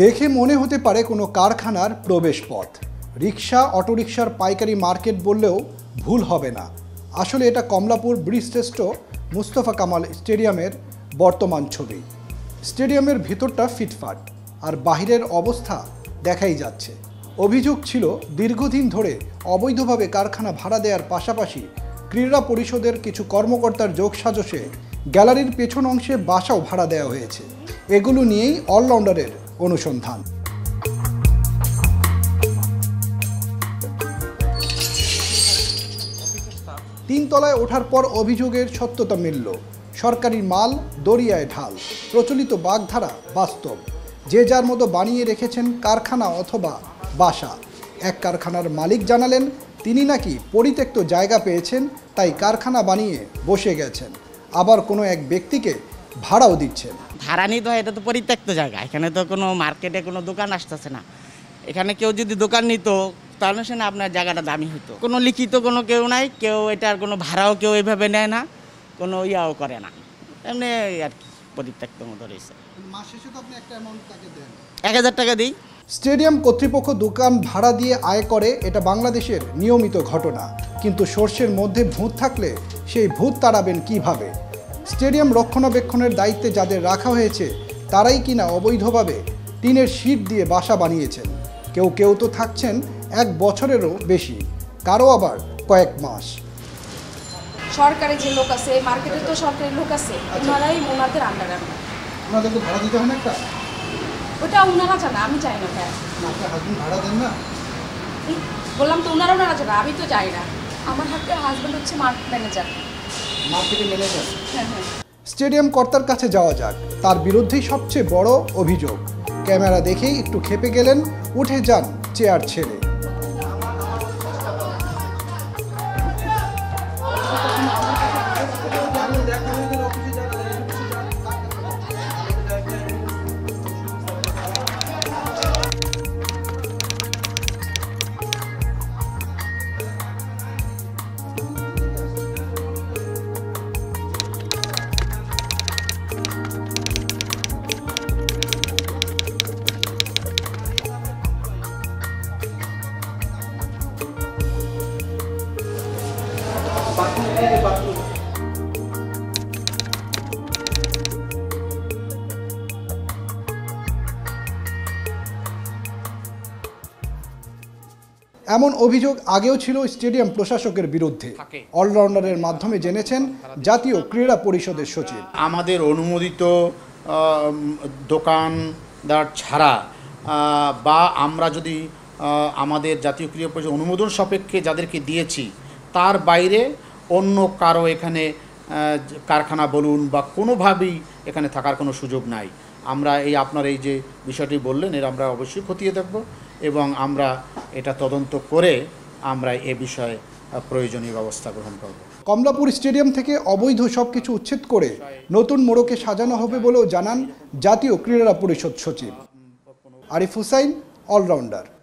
দেখে মনে হতে পারে কোনো কারখানার প্রবেশপথ। রিক্সা অটোরিকশার পাইকারি মার্কেট বললেও ভুল হবে না। আসলে এটা কমলাপুর ব্রিজশ্রেষ্ঠ মুস্তফা কামাল স্টেডিয়ামের বর্তমান ছবি। স্টেডিয়ামের ভিতরটা ফিটফাট, আর বাহিরের অবস্থা দেখাই যাচ্ছে। অভিযোগ ছিল দীর্ঘদিন ধরে অবৈধভাবে কারখানা ভাড়া দেওয়ার পাশাপাশি ক্রীড়া পরিষদের কিছু কর্মকর্তার যোগসাজশে গ্যালারির পেছন অংশে বাসাও ভাড়া দেওয়া হয়েছে। এগুলো নিয়েই অলরাউন্ডারের অনুসন্ধান। তিনতলায় ওঠার পর অভিযোগের সত্যতা মিলল। সরকারি মাল দরিয়ায় ঢাল। প্রচলিত বাগধারা বাস্তব। যে যার মতো বানিয়ে রেখেছেন কারখানা অথবা বাসা। এক কারখানার মালিক জানালেন, তিনি নাকি পরিত্যক্ত জায়গা পেয়েছেন, তাই কারখানা বানিয়ে বসে গেছেন। আবার কোনো এক ব্যক্তিকে ভাড়াও দিচ্ছেন ভাড়া নিতে হয় এটা তো পরিত্যক্ত জায়গা। এখানে তো কোনো মার্কেটে কোনো দোকান আসতেছে না। এখানে কেউ যদি দোকান নিত তাহলে সে না আপনার জায়গাটা দামি হতো কোনো লিখিত কোনো কেউ নাই কেউ এটার কোনো ভাড়াও কেউ এইভাবে নেয় না কোনো ইয়াও করে না। এমনি আর কি পরিত্যক্ত মতো রয়েছে। এক হাজার টাকা দিই। স্টেডিয়াম কর্তৃপক্ষ দোকান ভাড়া দিয়ে আয় করে এটা বাংলাদেশের নিয়মিত ঘটনা। কিন্তু সর্ষের মধ্যে ভূত থাকলে সেই ভূত তাড়াবেন কীভাবে? স্টেডিয়াম রক্ষণাবেক্ষণের দায়িত্বে যাদের রাখা হয়েছে তারাই কিনা অবৈধভাবে টিনের শীট দিয়ে বাসা বানিয়েছেন। কেউ কেউ তো থাকছেন এক বছরেরও বেশি কারও আবার কয়েক মাস। সরকারি যে লোক আছে মার্কেটে তো সরকারি লোক আছে ওনারাই ওনাদের আন্ডারে ওনাদেরকে ভাড়া দিতে হয় না একটা? ওটা ওনারা জানা আমি চাই না ভাই আপনার হাজবেন্ড ভাড়া দেন না? বললাম তো ওনারা ওনারা জানা আমি তো যাই না। আমার হাতে হাজব্যান্ড হচ্ছে মার্কেট ম্যানেজার স্টেডিয়াম কর্তার কাছে যাওয়া যাক। তার বিরুদ্ধেই সবচেয়ে বড় অভিযোগ। ক্যামেরা দেখেই একটু খেপে গেলেন, উঠে যান চেয়ার ছেড়ে। এমন অভিযোগ আগেও ছিল স্টেডিয়াম প্রশাসকের বিরুদ্ধে। অলরাউন্ডারের মাধ্যমে জেনেছেন জাতীয় ক্রীড়া পরিষদের সচিব। আমাদের অনুমোদিত দোকানদার ছাড়া বা আমরা যদি আমাদের জাতীয় ক্রীড়া পরিষদ অনুমোদন সাপেক্ষে যাদেরকে দিয়েছি তার বাইরে অন্য কারও এখানে কারখানা বলুন বা কোনোভাবেই এখানে থাকার কোনো সুযোগ নাই। আমরা এই আপনার এই যে বিষয়টি বললেন এর আমরা অবশ্যই খতিয়ে দেখব এবং আমরা এটা তদন্ত করে আমরা এ বিষয়ে প্রয়োজনীয় ব্যবস্থা গ্রহণ করব। কমলাপুর স্টেডিয়াম থেকে অবৈধ সব কিছু উচ্ছেদ করে নতুন মোড়কে সাজানো হবে বলেও জানান জাতীয় ক্রীড়া পরিষদ সচিব। Arif Hussain, all rounder.